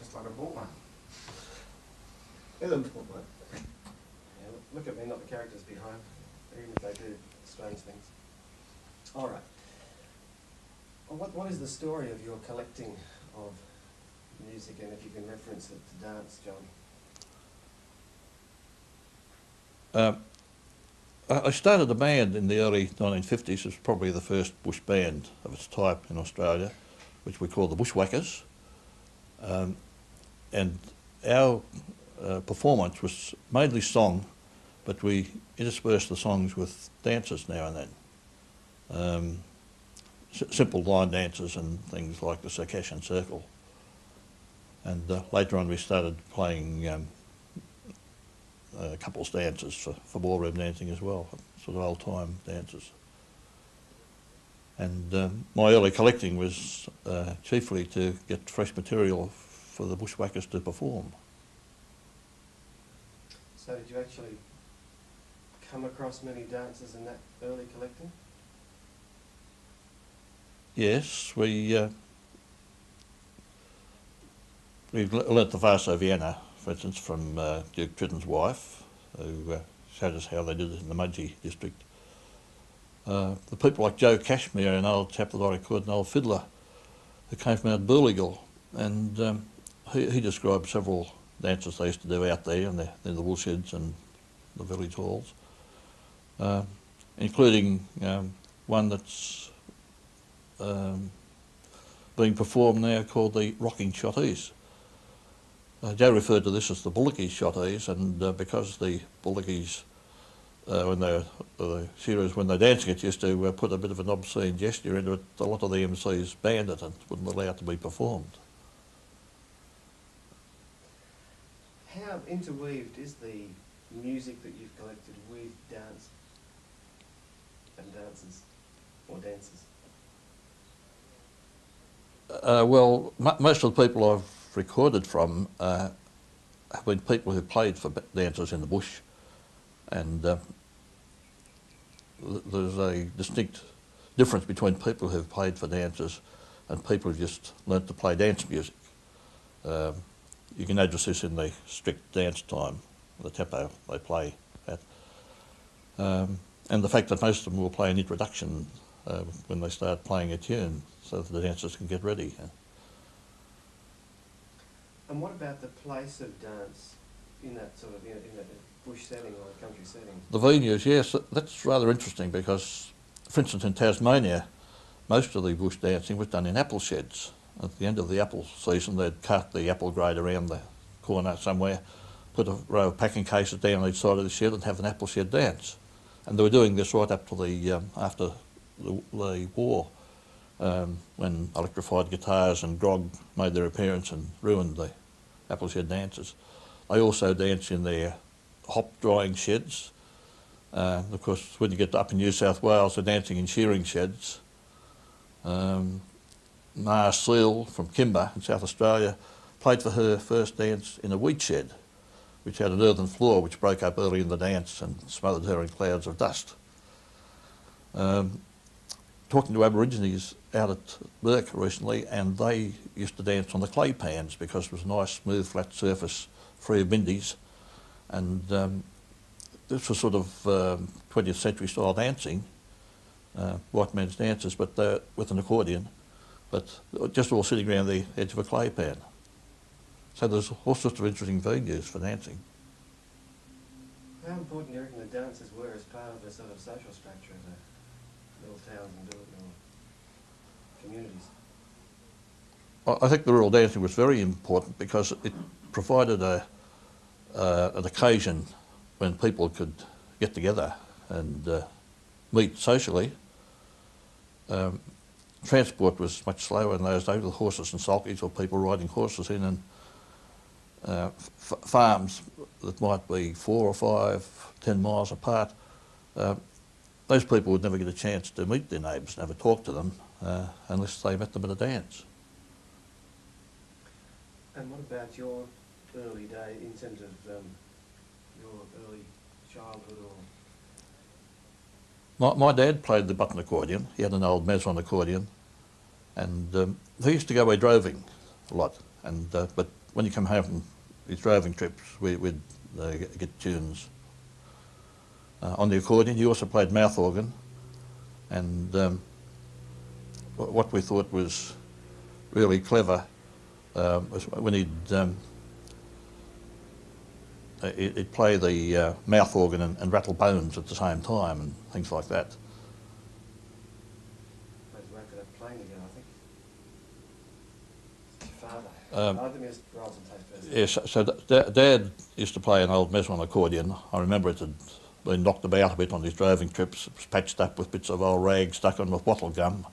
just like I bought one. Never bought one. Yeah, look- look at me, not the characters behind, even if they do strange things. All right. Well, what, what is the story of your collecting of music, and if you can reference it to dance, John? Uh, I I started a band in the early 1950s. It was probably the first bush band of its type in Australia, which we called the Bushwhackers. Um, and our uh, performance was mainly song, but we interspersed the songs with dances now and then. Um, simple line dances and things like the Circassian Circle. And uh, later on we started playing um, uh, couples dances for, for ballroom dancing as well, sort of old time dances. And um, my early collecting was uh, chiefly to get fresh material for the bushwhackers to perform. So did you actually come across many dances in that early collecting? Yes, we uh, we le- learnt the Varso Vienna, for instance, from uh, Duke Tritton's wife, who uh, showed us how they did it in the Mudgee district. Uh, the people like Joe Cashmere, an old chap that I recorded, an old fiddler, who came from out Booligal, and um, he, he described several dances they used to do out there in the, in the woolsheds and the village halls, uh, including um, one that's um, being performed now called the Rocking Shotties. Uh, Joe referred to this as the Bullocky Shotties, and uh, because the Bullockies, uh, when they're uh, shearers, when they're dancing it, used to uh, put a bit of an obscene gesture into it, a lot of the MCs banned it and wouldn't allow it to be performed. How interweaved is the music that you've collected with dance and dances or dances? Uh, well, most of the people I've recorded from uh, have been people who played for dancers in the bush, and uh, th- there's a distinct difference between people who've played for dancers and people who've just learnt to play dance music. Um, you can notice this in the strict dance time, the tempo they play at, um, and the fact that most of them will play an introduction uh, when they start playing a tune so that the dancers can get ready. And what about the place of dance in that sort of, in a, in a bush setting or a country setting? The venues, yes, that's rather interesting because, for instance, in Tasmania, most of the bush dancing was done in apple sheds. At the end of the apple season, they'd cut the apple grade around the corner somewhere, put a row of packing cases down each side of the shed and have an apple shed dance. And they were doing this right up to the, um, after the, the war, um, when electrified guitars and grog made their appearance and ruined the apple shed dances. They also danced in their hop drying sheds. Uh, of course, when you get up in New South Wales, they're dancing in shearing sheds. Um, Ma Seal from Kimba in South Australia played for her first dance in a wheat shed, which had an earthen floor which broke up early in the dance and smothered her in clouds of dust. Um, talking to Aborigines out at Bourke recently, and they used to dance on the clay pans because it was a nice, smooth, flat surface, free of bindies. And um, this was sort of um, 20th century style dancing, uh, white men's dances, but uh, with an accordion, but just all sitting around the edge of a clay pan. So there's all sorts of interesting venues for dancing. How important do you reckon the dances were as part of the sort of social structure of the little towns and little communities? I I think the rural dancing was very important because it provided a, uh, an occasion when people could get together and uh, meet socially. Um, transport was much slower in those days with horses and sulkies or people riding horses in and uh, farms that might be four or five, ten miles apart. Uh, those people would never get a chance to meet their neighbours, never talk to them uh, unless they met them at a dance. And what about your early day in terms of um, your early childhood or My, my dad played the button accordion. He had an old Maison accordion, and um, he used to go away droving a lot. And uh, but when you come home from his droving trips, we, we'd uh, get, get tunes uh, on the accordion. He also played mouth organ, and um, what we thought was really clever um, was when he'd he'd he'd play the uh, mouth organ and, and rattle bones at the same time and things like that. Maybe we could have playing again, I think. Your. Um, let me just roll some tape first. Yes, so d- d- Dad used to play an old Maison accordion. I remember it had been knocked about a bit on his driving trips. It was patched up with bits of old rag stuck on with wattle gum.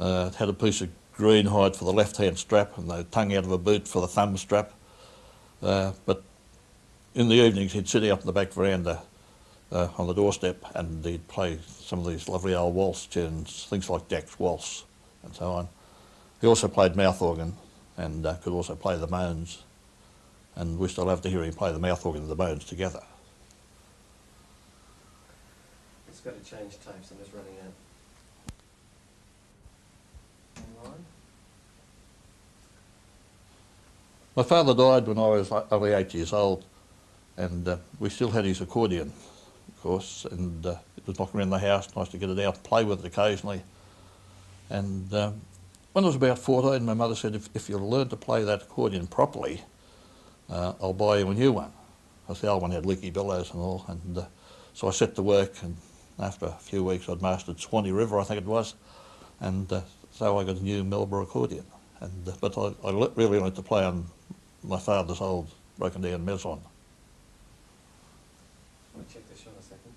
Uh, it had a piece of green hide for the left-hand strap and the tongue out of a boot for the thumb strap. Uh, but in the evenings he'd sit out in the back veranda uh, on the doorstep and he'd play some of these lovely old waltz tunes, things like Jack's Waltz and so on. He also played mouth organ and uh, could also play the moans and we still love to hear him play the mouth organ and the bones together. It's got to change tapes, I'm just running out. Online? My father died when I was only eight years old, and uh, we still had his accordion, of course, and uh, it was knocking around the house, nice to get it out, play with it occasionally. And um, when I was about 14, my mother said, if, if you'll learn to play that accordion properly, uh, I'll buy you a new one. Because the old one had leaky bellows and all, and uh, so I set to work, and after a few weeks I'd mastered Swanee River, I think it was, and uh, so I got a new Melba accordion. And, uh, but I, I really learned to play on my father's old broken down Maison. Let me check this shot a second.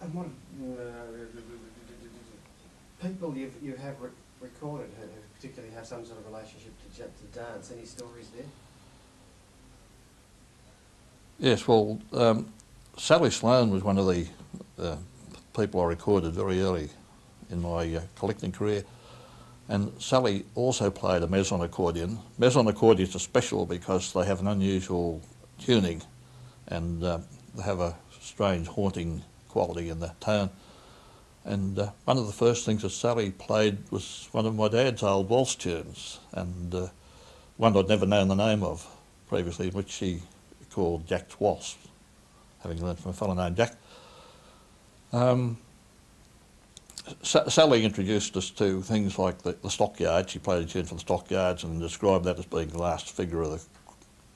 And what uh, people you've, you have re- recorded who who particularly have some sort of relationship to, to dance, any stories there? Yes, well, um, Sally Sloan was one of the uh, people I recorded very early in my uh, collecting career. And Sally also played a Maison accordion. Maison accordions are special because they have an unusual tuning and uh, they have a strange haunting quality in the tone. And uh, one of the first things that Sally played was one of my dad's old waltz tunes, and uh, one I'd never known the name of previously, which she called Jack's Waltz, having learned from a fellow named Jack. Um, Sa- Sally introduced us to things like the, the stockyard. She played a tune for the stockyards and described that as being the last figure of the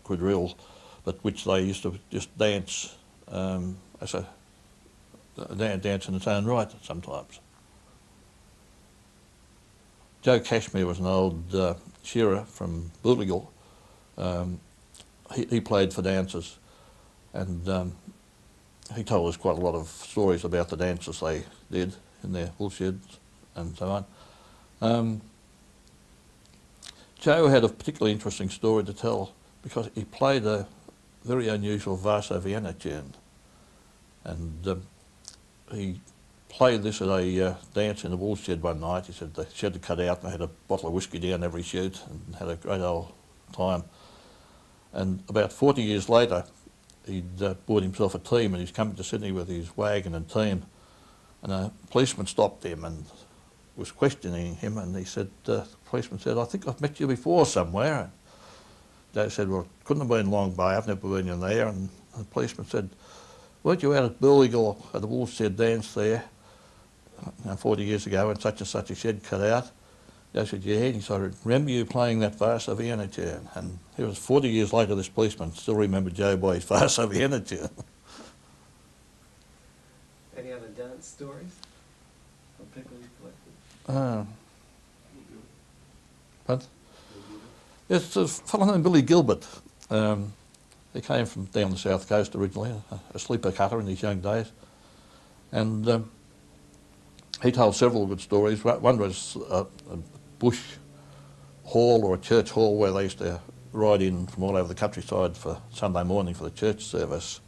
quadrille, but which they used to just dance um, as a, dance in its own right sometimes. Joe Cashmere was an old uh, shearer from Booligal. Um, he, he played for dancers, and um, he told us quite a lot of stories about the dances they did in their wool sheds and so on. Um, Joe had a particularly interesting story to tell because he played a very unusual Varso Vienna tune, and um, he played this at a uh, dance in the wool shed one night. He said the shed had to cut out and they had a bottle of whiskey down every chute and had a great old time. And about 40 years later, he'd uh, bought himself a team and he's coming to Sydney with his wagon and team. And a policeman stopped him and was questioning him and he said, uh, the policeman said, I think I've met you before somewhere. And Joe said, well, it couldn't have been Long Bay, I've never been in there. And the policeman said, weren't you out at Booligal at the Wolf Shed dance there uh, 40 years ago when such and such a shed cut out? Joe said, yeah. And he said, remember you playing that Varso Vienna tune? And it was 40 years later, this policeman still remembered Joe by his Varso Vienna tune. Any other dance stories from people you've collected? Uh, but it's a fellow named Billy Gilbert. Um, he came from down the south coast originally, a, sleeper cutter in his young days, and um, he told several good stories. One was a, a bush hall or a church hall where they used to ride in from all over the countryside for Sunday morning for the church service.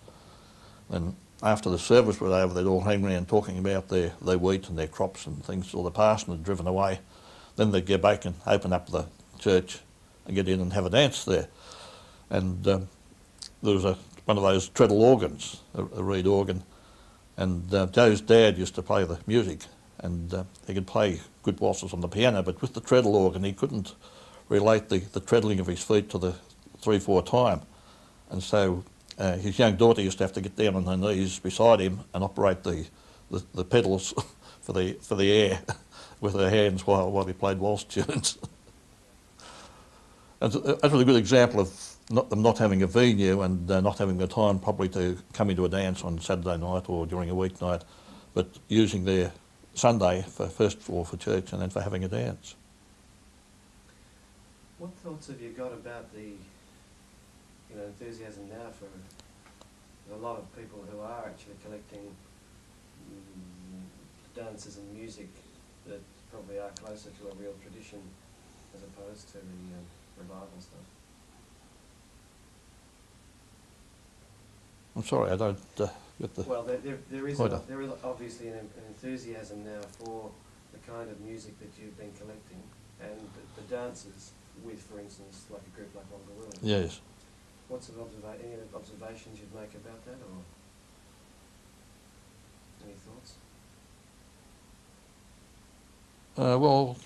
And after the service was over, they'd all hang around talking about their, their wheat and their crops and things till the parson had driven away. Then they'd get back and open up the church and get in and have a dance there. And um, there was a, one of those treadle organs, a, a reed organ, And uh, Joe's dad used to play the music, and uh, he could play good waltzes on the piano, but with the treadle organ, he couldn't relate the, the treadling of his feet to the three four time. And so uh, his young daughter used to have to get down on her knees beside him and operate the, the, the pedals for the, for the air with her hands while, while he played waltz tunes. and uh, that's a good example of not, them not having a venue and uh, not having the time probably to come into a dance on Saturday night or during a weeknight, but using their Sunday for first of all for church and then for having a dance. What thoughts have you got about the, you know, enthusiasm now for a lot of people who are actually collecting mm, dances and music that probably are closer to a real tradition as opposed to the um, revival stuff? I'm sorry, I don't uh, get the. Well, there, there, there is a, there is obviously an, an enthusiasm now for the kind of music that you've been collecting and the, the dances with, for instance, like a group like Wongawilli. Yes. What sort of observa- any observations you'd make about that, or any thoughts? Uh, well,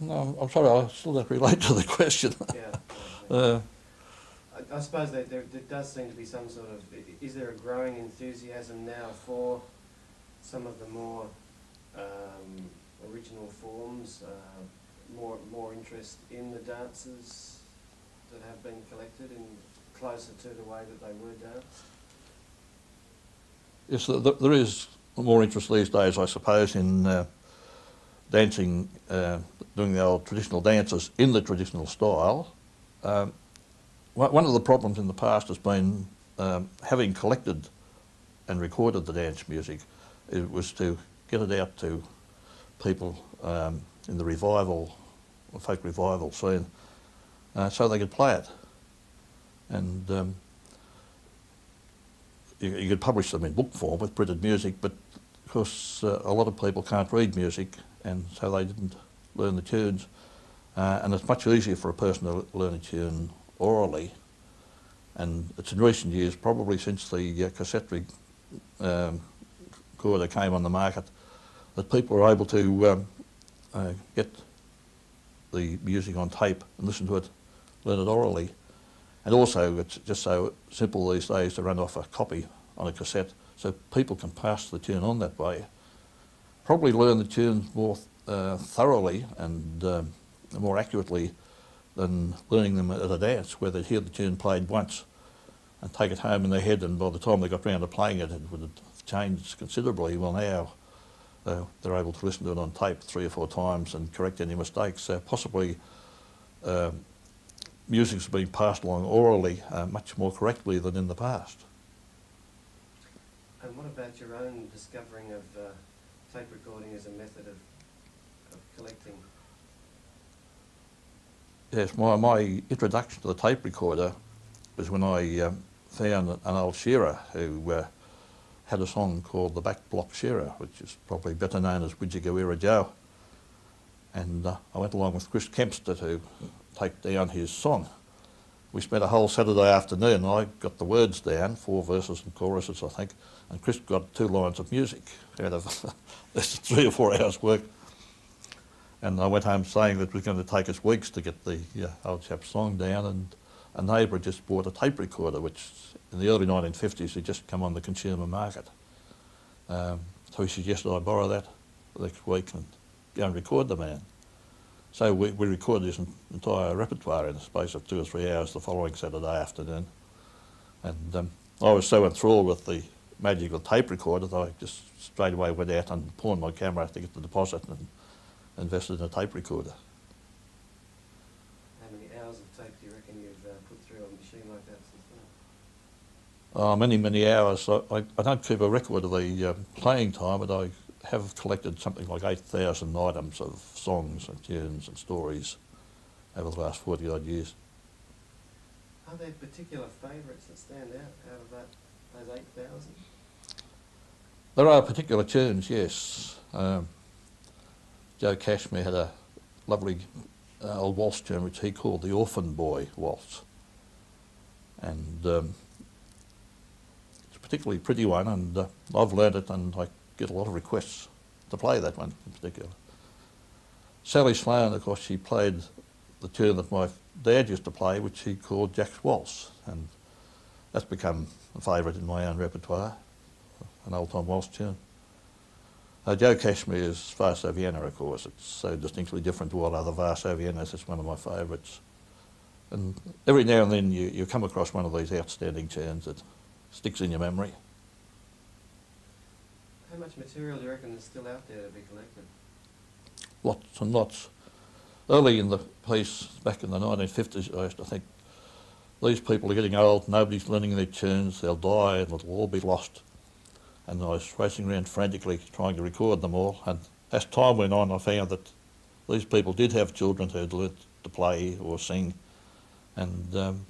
no, I'm sorry, I still don't relate to the question. Yeah. uh, I, I suppose that there, there does seem to be some sort of, is there a growing enthusiasm now for some of the more um, original forms, uh, more, more interest in the dances that have been collected and closer to the way that they were danced? yes, th- th- there is more interest these days, I suppose, in uh, dancing, uh, doing the old traditional dances in the traditional style. Um, one of the problems in the past has been um, having collected and recorded the dance music, it was to get it out to people um, in the revival, folk revival scene, uh, so they could play it. And um, you, you could publish them in book form with printed music, but of course uh, a lot of people can't read music, and so they didn't learn the tunes. Uh, and it's much easier for a person to learn a tune orally. And it's in recent years, probably since the uh, cassette re- um, recorder came on the market, that people are able to um, uh, get the music on tape and listen to it, learn it orally. And also, it's just so simple these days to run off a copy on a cassette, so people can pass the tune on that way. Probably learn the tunes more uh, thoroughly and um, more accurately than learning them at a dance, where they'd hear the tune played once and take it home in their head, and by the time they got round to playing it, it would have changed considerably. Well, now uh, they're able to listen to it on tape three or four times and correct any mistakes. So possibly um, music's been passed along orally uh, much more correctly than in the past. And what about your own discovering of uh, tape recording as a method of collecting? Yes, my, my introduction to the tape recorder was when I um, found an old shearer who uh, had a song called The Back Block Shearer, which is probably better known as Widgegoweera Joe. And uh, I went along with Chris Kempster to take down his song. We spent a whole Saturday afternoon. I got the words down, four verses and choruses, I think, and Chris got two lines of music out of this three or four hours' work. And I went home saying that it was going to take us weeks to get the uh, old chap's song down. And a neighbour had just bought a tape recorder, which in the early 1950s had just come on the consumer market. Um, so he suggested I borrow that next week and go and record the man. So we, we recorded his entire repertoire in the space of two or three hours the following Saturday afternoon. And um, I was so enthralled with the magical tape recorder that I just straight away went out and pawned my camera to get the deposit and invested in a tape recorder. How many hours of tape do you reckon you've uh, put through a machine like that since then? Uh, many, many hours. I, I, I don't keep a record of the um, playing time, but I have collected something like 8,000 items of songs and tunes and stories over the last 40 odd years. Are there particular favourites that stand out out of that, those 8,000? There are particular tunes, yes. Um, Joe Cashmere had a lovely uh, old waltz tune which he called the Orphan Boy Waltz. And um, it's a particularly pretty one, and uh, I've learned it, and I get a lot of requests to play that one in particular. Sally Sloan, of course, she played the tune that my dad used to play, which he called Jack's Waltz, and that's become a favourite in my own repertoire, an old-time waltz tune. Uh, Joe Cashmere's Varso Vienna, of course, it's so distinctly different to all other Varso Viennas, it's one of my favourites. And every now and then you, you come across one of these outstanding tunes that sticks in your memory. How much material do you reckon is still out there to be collected? lots and lots. Early in the piece, back in the 1950s, I used to think, these people are getting old, nobody's learning their tunes, they'll die and it'll all be lost. And I was racing around frantically trying to record them all. And as time went on, I found that these people did have children who'd learnt to play or sing. And um,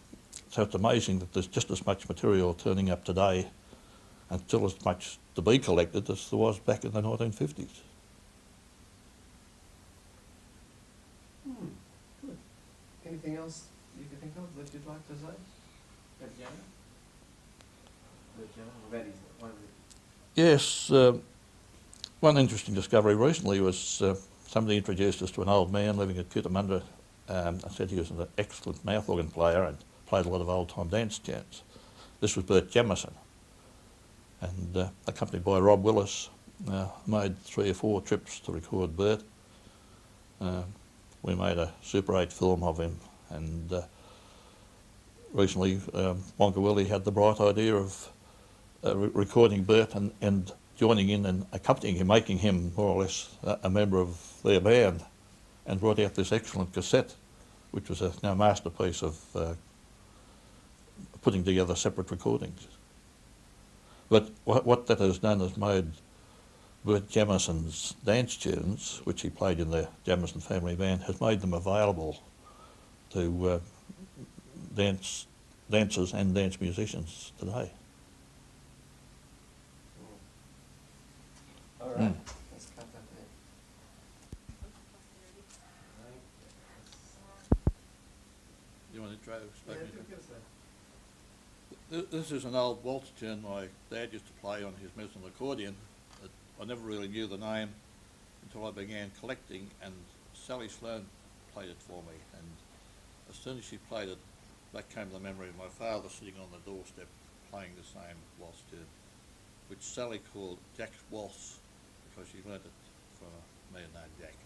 so it's amazing that there's just as much material turning up today and still as much to be collected as there was back in the 1950s. Hmm, good. Anything else you can think of that you'd like to say? Virginia? Virginia, Betty's one of the Yes, uh, one interesting discovery recently was uh, somebody introduced us to an old man living at Cootamundra. Um, I said he was an excellent mouth organ player and played a lot of old time dance tunes. This was Bert Jamison, and uh, accompanied by Rob Willis, uh, made three or four trips to record Bert. Uh, we made a Super 8 film of him, and uh, recently um, Wongawilli had the bright idea of re- recording Bert and, and joining in and accompanying him, making him more or less a, a member of their band, and brought out this excellent cassette, which was a now masterpiece of uh, putting together separate recordings. But what, what that has done is made Bert Jamison's dance tunes, which he played in the Jamison family band, has made them available to uh, dance dancers and dance musicians today. All right, Mm. let's cut that there. You want to intro? Yeah, give- give us This is an old waltz tune my dad used to play on his Maison accordion. I never really knew the name until I began collecting, and Sally Sloan played it for me. And as soon as she played it, back came the memory of my father sitting on the doorstep playing the same waltz tune, which Sally called Jack's Waltz because she learnt it from a man named Jack.